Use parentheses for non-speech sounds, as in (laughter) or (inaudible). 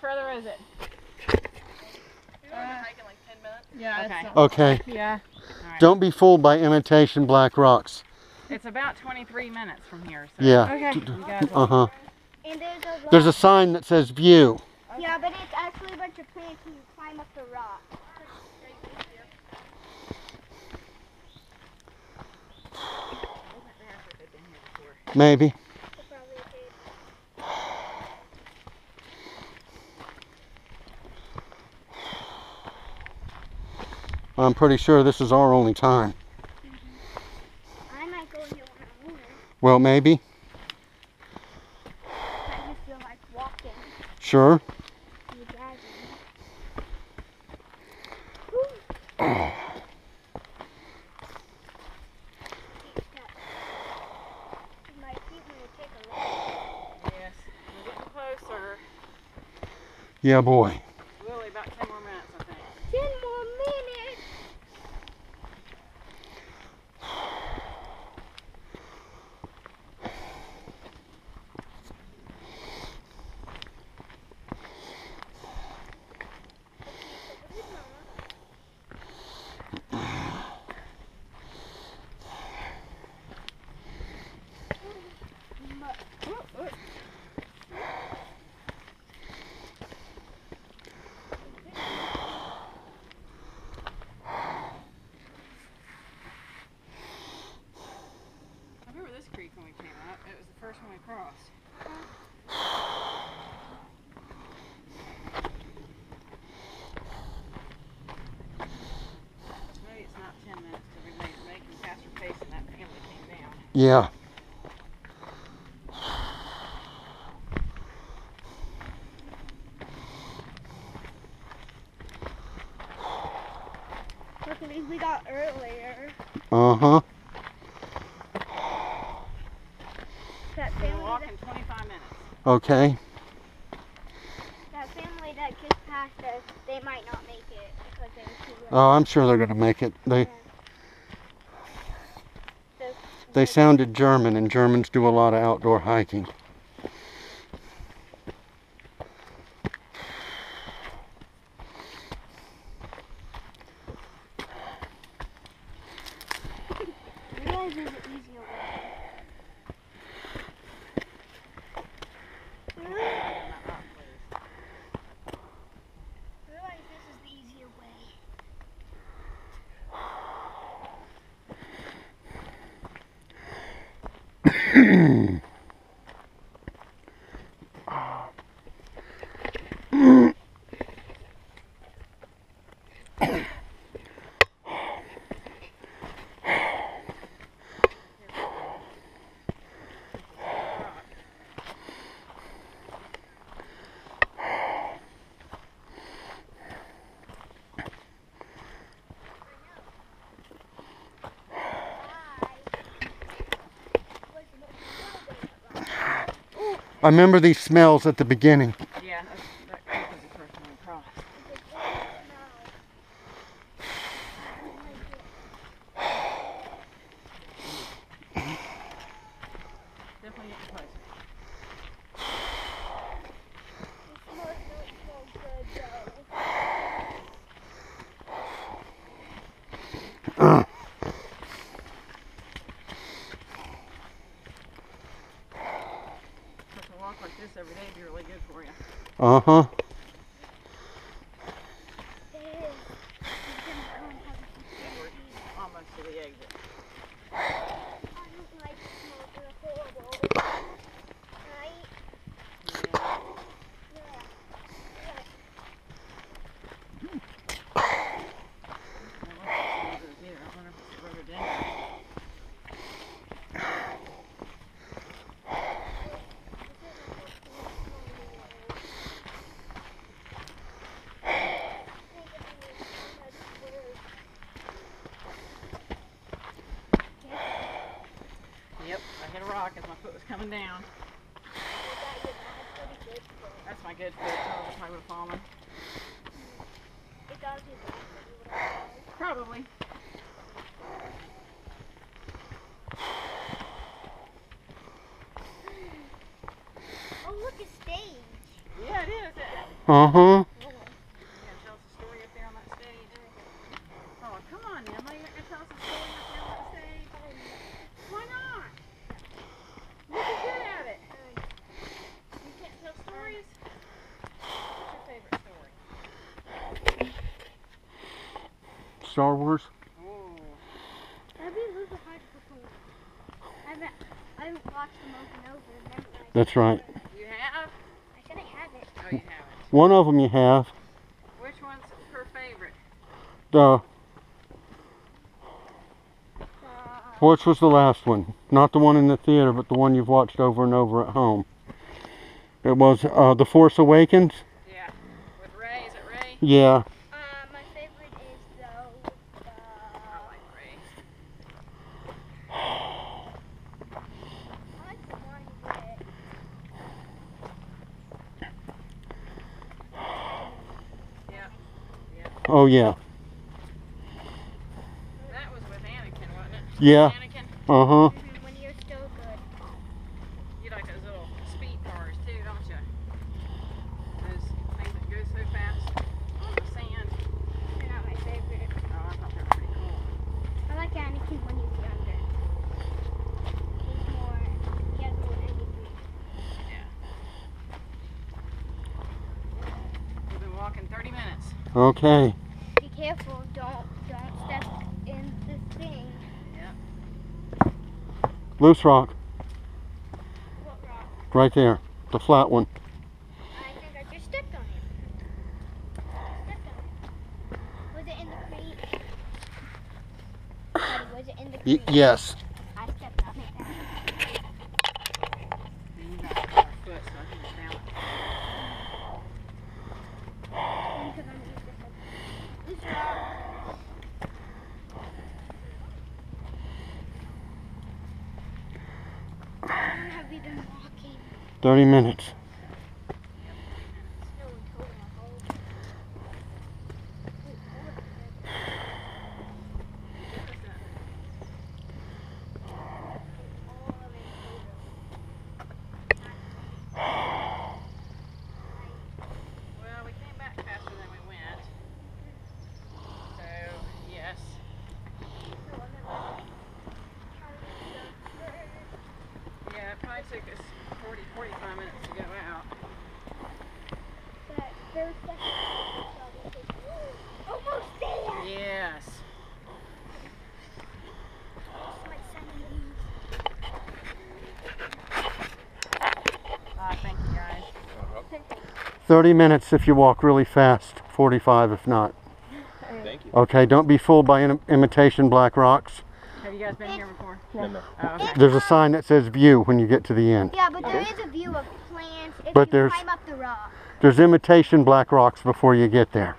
further is it? We would have been hiking like 10 minutes. Yeah. Okay. Okay. yeah. All right. Don't be fooled by imitation black rocks. It's about 23 minutes from here. So Yeah. Okay. You guys will- Uh huh. And there's a. There's a sign that says view. Yeah, but it's actually a bunch of plants and you climb up the rock. Maybe. It's probably a cave. I'm pretty sure this is our only time. I might go in here when I'm older. Well, maybe. I just feel like walking. Sure. You driving. My feet want to take a rest. Yes. We're getting closer. Yeah, boy. Really, about 10 more minutes, I think. Ten more minutes. I remember this creek when we came up. It was the first one we crossed. Maybe it's not 10 minutes till we made making faster pace and that family came down. Yeah. Look at these we got earlier. Uh huh. That We were family, walking 25 minutes. Okay. that, that family that just passed us, they might not make it because they were too Oh. I'm sure they're gonna make it. They So, they sounded German, and Germans do a lot of outdoor hiking. easier. Way. (clears throat) I remember these smells at the beginning. Yeah, that's, that creek was the first one we crossed. Definitely getting closer. If a walk like this every day would be really good for you. Uh huh. We're almost to the exit. Yeah. I don't know what this is either. I wonder if it's rhododendron. Yep, I rock as my foot was coming down. That's my good foot. So I probably would have fallen. Probably. Oh, look, a stage. Yeah, it is. Uh-huh. You gonna tell us a story up there on that stage? Oh, come on, Emma. You're not gonna tell us a story up there on that stage? Why not? You're so good at it. You can't tell stories? What's your favorite story? Star Wars? Oh, That'd be a little hard to perform. I haven't, I haven't watched them over and over and. That's right. you have? I said I have it. Oh, you haven't. One of them you have. Which one's her favorite? The Uh, which was the last one? Not the one in the theater, but the one you've watched over and over at home. It was uh, The Force Awakens. Yeah. With Rey. Is it Rey? Yeah. uh, my favorite is though. I Uh, like Rey. I like the one with. Oh yeah. That was with Anakin, wasn't it? Yeah. Anakin. Uh huh. mhm, When you're still good. You like those little speed cars too, don't you? Those things that go so fast on the sand. They're not my favorite. Oh, I thought they were pretty cool. I like Anakin when he's younger. He's more. He has more energy. We've been walking 30 minutes. Okay. Be careful. Don't don't step in the thing. Yep. Loose rock. What rock? Right there. The flat one. I think I just stepped on it. I stepped on it. Was it in the creek? Daddy, was it in the Y- creek? yes. I stepped on it. And you got our foot, so I think it's down. Because I'm used to this. This rock. How long have you been walking? 30 minutes. No one told me a whole- Wait, that was good. All of it Well, we came back faster than we went. So, yes. total. Yeah, it probably took us 40, 45 minutes to go out. That third section. Almost there! Yes. Like seven leaves. Ah, thank you guys. 30 minutes if you walk really fast. 45 if not. Thank you. Okay, don't be fooled by im- imitation black rocks. Have you guys been here before? No, no. Oh, okay. There's a sign that says view when you get to the end. Yeah, but there is a view of plants if But you there's- climb up the rock. There's imitation black rocks before you get there.